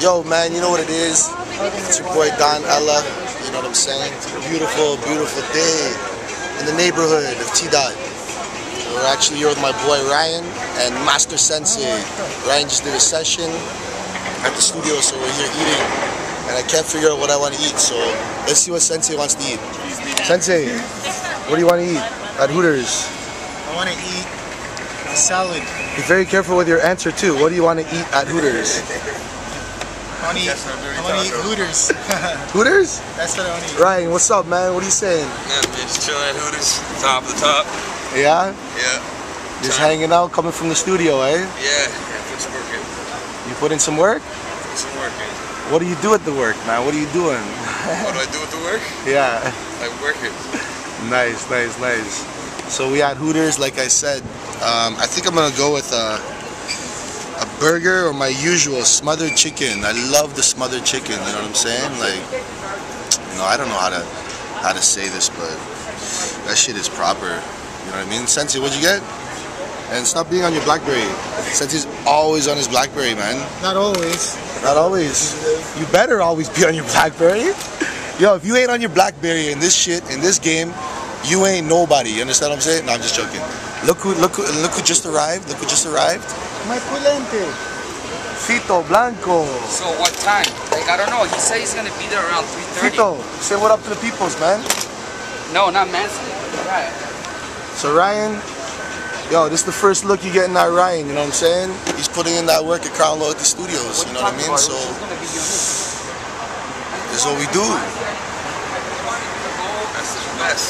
Yo, man, you know what it is? It's your boy Don Ella. You know what I'm saying? Beautiful, beautiful day in the neighborhood of T Dot. We're actually here with my boy Ryan and Master Sensei. Ryan just did a session at the studio, so we're here eating. And I can't figure out what I want to eat, so let's see what Sensei wants to eat. Sensei, what do you want to eat at Hooters? I want to eat a salad. Be very careful with your answer too. What do you want to eat at Hooters? I want to eat, I want to eat Hooters. Hooters? That's what I want to eat. Ryan, what's up, man? What are you saying? Yeah, just chilling at Hooters, top of the top. Yeah? Yeah, Just hanging out, coming from the studio, eh? yeah, yeah, put some work in. You put in some work? Put some work in. What do you do at the work, man? What are you doing? What do I do at the work? yeah. I work it. Nice, nice, nice. So we had Hooters, like I said. Um, I think I'm gonna go with a, a burger or my usual smothered chicken. I love the smothered chicken. You know what I'm saying? Like, you know, I don't know how to how to say this, but that shit is proper. You know what I mean? Sensei, what'd you get? And stop being on your BlackBerry. Sensei's always on his BlackBerry, man. Not always. Not always. You better always be on your BlackBerry. Yo, if you ain't on your BlackBerry in this shit, in this game, you ain't nobody. You understand what I'm saying? No, I'm just joking. Look who, look who, look who just arrived. Look who just arrived. My pulente. Fito Blanko. So what time? Like I don't know. He said he's gonna be there around 3:30. Fito, say what up to the peoples, man. No, not Manson. Right. So Ryan, yo, this is the first look you getting at Ryan. You know what I'm saying? He's putting in that work at Crown Loyalty Studios. You know what I mean? So Who's gonna be your this is what we do. That's the best.